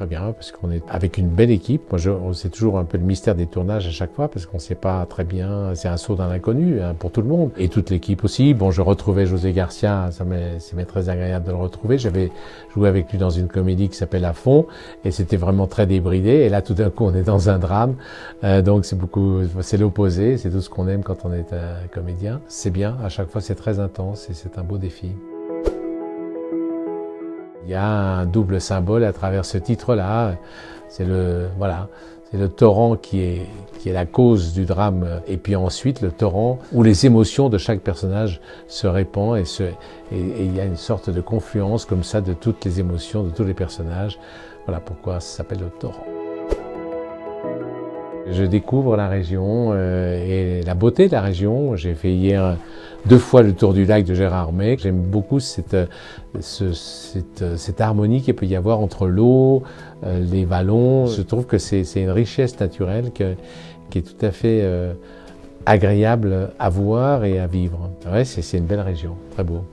très bien parce qu'on est avec une belle équipe. Moi, c'est toujours un peu le mystère des tournages à chaque fois parce qu'on ne sait pas très bien. C'est un saut dans l'inconnu hein, pour tout le monde et toute l'équipe aussi. Bon, je retrouvais José Garcia, ça m'est très agréable de le retrouver. J'avais joué avec lui dans une comédie qui s'appelle À fond et c'était vraiment très débridé. Et là, tout d'un coup, on est dans un drame. Euh, donc, c'est beaucoup, c'est l'opposé. C'est tout ce qu'on aime quand on est un comédien. C'est bien. À chaque fois, c'est très intense et c'est un beau défi. Il y a un double symbole à travers ce titre-là. C'est le, voilà, c'est le torrent qui est, qui est la cause du drame, et puis ensuite le torrent où les émotions de chaque personnage se répandent et, se, et, il y a une sorte de confluence comme ça de toutes les émotions de tous les personnages. Voilà pourquoi ça s'appelle le torrent. Je découvre la région euh, et la beauté de la région. J'ai fait hier deux fois le tour du lac de Gérard May. J'aime beaucoup cette, cette, harmonie qu'il peut y avoir entre l'eau, euh, les vallons. Je trouve que c'est une richesse naturelle qui est tout à fait euh, agréable à voir et à vivre. Ouais, c'est une belle région, très beau.